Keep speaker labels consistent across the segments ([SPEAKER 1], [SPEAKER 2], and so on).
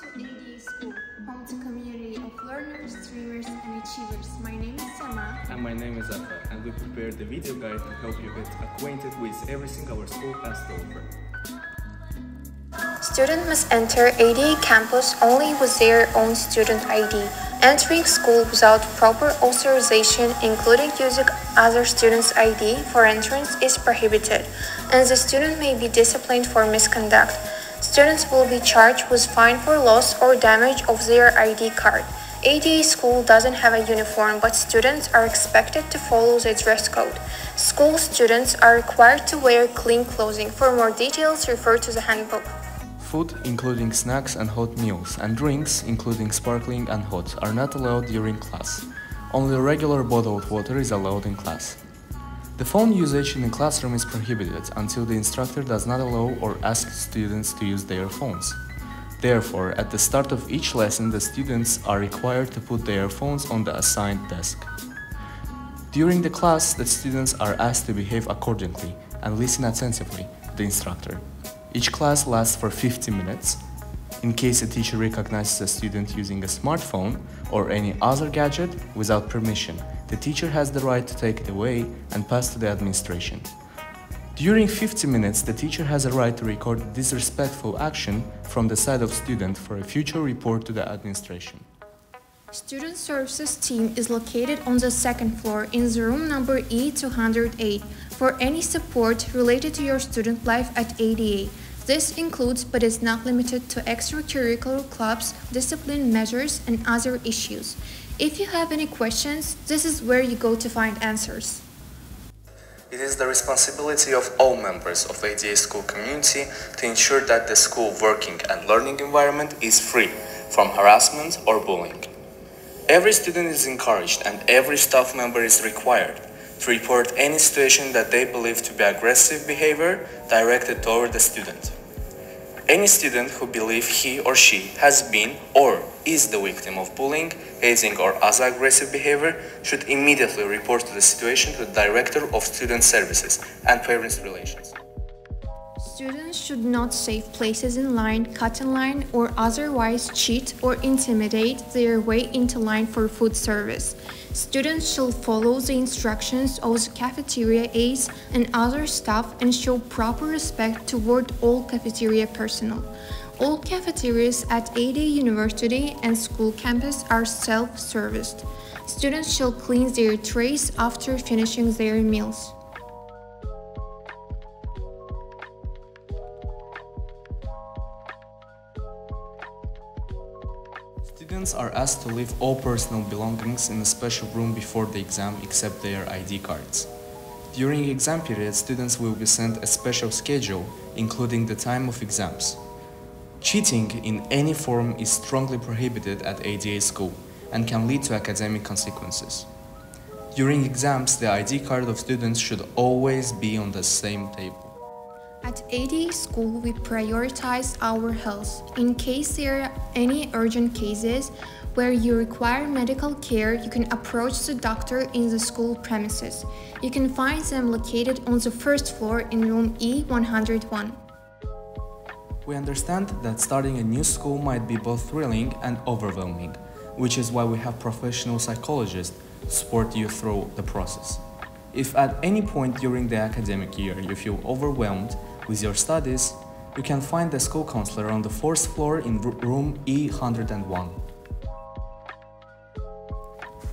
[SPEAKER 1] to ADA School, home to community of learners, dreamers, and achievers. My name is Sema.
[SPEAKER 2] And my name is Afa, and we prepared the video guide to help you get acquainted with everything our school has to offer.
[SPEAKER 1] Student must enter ADA campus only with their own student ID. Entering school without proper authorization, including using other students' ID for entrance, is prohibited, and the student may be disciplined for misconduct. Students will be charged with fine for loss or damage of their ID card. ADA school doesn't have a uniform, but students are expected to follow the dress code. School students are required to wear clean clothing. For more details, refer to the handbook.
[SPEAKER 2] Food, including snacks and hot meals, and drinks, including sparkling and hot, are not allowed during class. Only regular bottled water is allowed in class. The phone usage in the classroom is prohibited until the instructor does not allow or ask students to use their phones. Therefore, at the start of each lesson, the students are required to put their phones on the assigned desk. During the class, the students are asked to behave accordingly and listen attentively to the instructor. Each class lasts for 50 minutes. In case a teacher recognizes a student using a smartphone or any other gadget without permission, the teacher has the right to take it away and pass to the administration. During 50 minutes, the teacher has a right to record disrespectful action from the side of student for a future report to the administration.
[SPEAKER 1] Student Services team is located on the second floor in the room number E208 for any support related to your student life at ADA. This includes but is not limited to extracurricular clubs, discipline measures, and other issues. If you have any questions, this is where you go to find answers.
[SPEAKER 2] It is the responsibility of all members of ADA school community to ensure that the school working and learning environment is free from harassment or bullying. Every student is encouraged and every staff member is required to report any situation that they believe to be aggressive behavior directed toward the student. Any student who believes he or she has been or is the victim of bullying, hazing or other aggressive behavior should immediately report the situation to the Director of Student Services and Parents Relations.
[SPEAKER 1] Students should not save places in line, cut in line, or otherwise cheat or intimidate their way into line for food service. Students should follow the instructions of the cafeteria aides and other staff and show proper respect toward all cafeteria personnel. All cafeterias at ADA University and school campus are self-serviced. Students should clean their trays after finishing their meals.
[SPEAKER 2] Students are asked to leave all personal belongings in a special room before the exam except their ID cards. During exam period, students will be sent a special schedule, including the time of exams. Cheating in any form is strongly prohibited at ADA school and can lead to academic consequences. During exams, the ID card of students should always be on the same table.
[SPEAKER 1] At ADA school, we prioritize our health. In case there are any urgent cases where you require medical care, you can approach the doctor in the school premises. You can find them located on the first floor in room E101.
[SPEAKER 2] We understand that starting a new school might be both thrilling and overwhelming, which is why we have professional psychologists support you through the process. If at any point during the academic year you feel overwhelmed with your studies, you can find the school counselor on the fourth floor in room E101.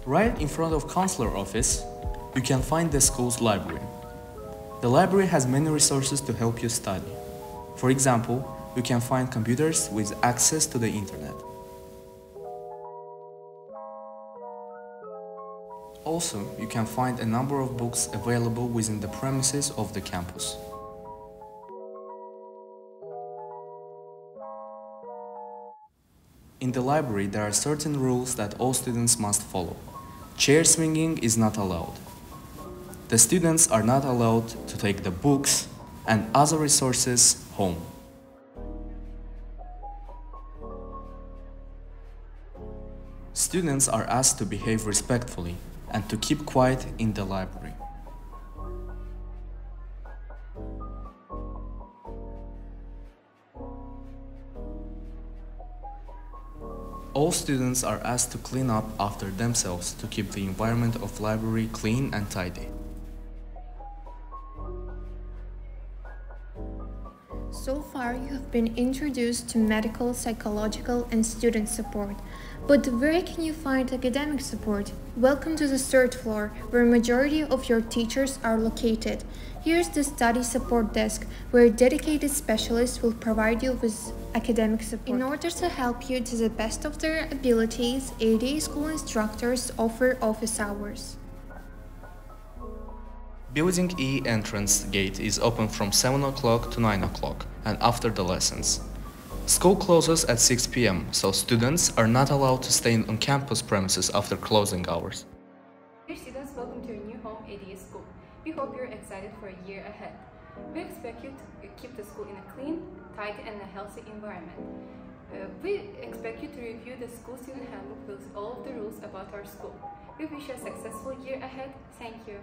[SPEAKER 2] Right in front of counselor office, you can find the school's library. The library has many resources to help you study. For example, you can find computers with access to the internet. Also, you can find a number of books available within the premises of the campus. In the library, there are certain rules that all students must follow. Chair swinging is not allowed. The students are not allowed to take the books and other resources home. Students are asked to behave respectfully and to keep quiet in the library. All students are asked to clean up after themselves to keep the environment of library clean and tidy.
[SPEAKER 1] So far, you have been introduced to medical, psychological, and student support. But where can you find academic support? Welcome to the third floor, where majority of your teachers are located. Here's the study support desk, where dedicated specialists will provide you with academic support. In order to help you to the best of their abilities, ADA school instructors offer office hours.
[SPEAKER 2] Building E entrance gate is open from 7 o'clock to 9 o'clock and after the lessons. School closes at 6 p.m., so students are not allowed to stay on campus premises after closing hours.
[SPEAKER 3] Dear students, welcome to your new home ADA school. We hope you're excited for a year ahead. We expect you to keep the school in a clean, tidy and a healthy environment. Uh, we expect you to review the school student handbook with all of the rules about our school. We wish you a successful year ahead. Thank you.